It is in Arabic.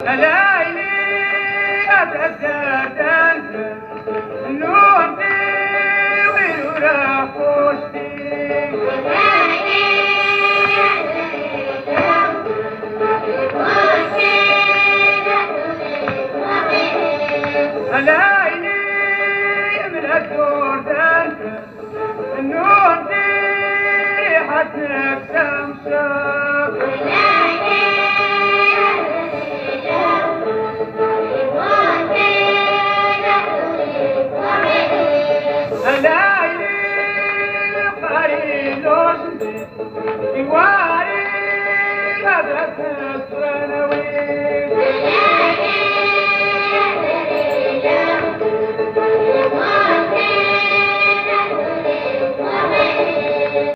ليلي أتزداد نوتي ويرا خوشتي ليلي من الدردان نوتي ريحتك تمسك يواري هذا الثانوي